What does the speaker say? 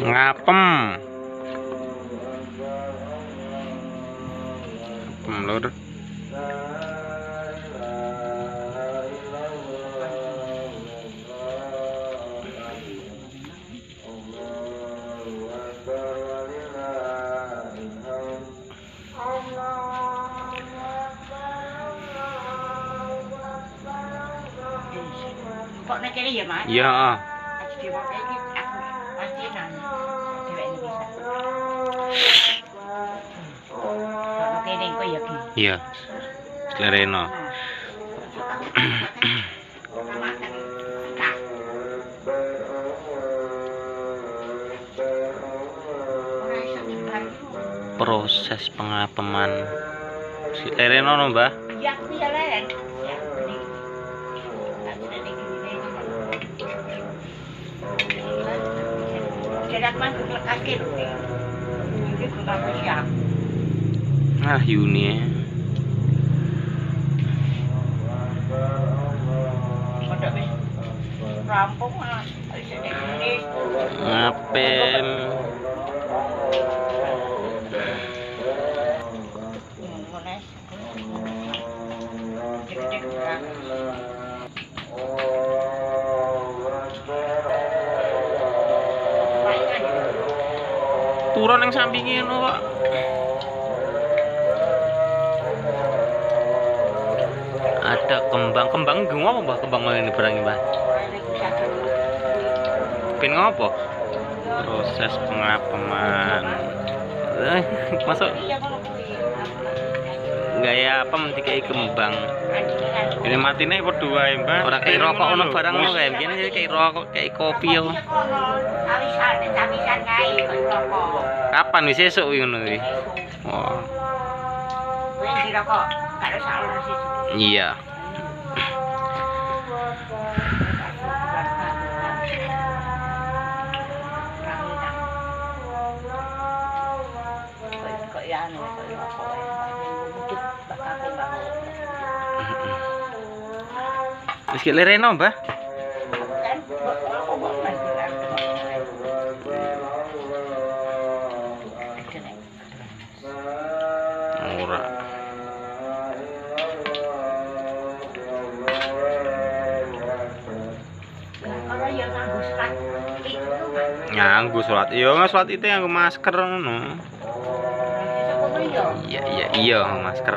ngapem. Ngapem lur Kok nek ya, Mas? iya iya. Lereno proses pengapeman si Lereno no mbah? Ya, aku ya. Tak siap. ah Yuni ya. Rampung ah. Ngapem turun yang sampingnya no pak. Ada kembang. Kembang gue apa mbah? Kembang ini berangin mbah? Pin ngopo proses pengapeman Eh, masuk gaya apa mentikai kembang. Ini mati nih berdua ya mbak. Orang kayak rokok ono barang lo kayak gini jadi kayak rokok kayak kopi yo. Kapan wis esuk kuwi ngono kuwi oh iya wis ki lereno mbah. Ora. Nganggo salat iya salat itu nganggo masker ngono iya iya iya masker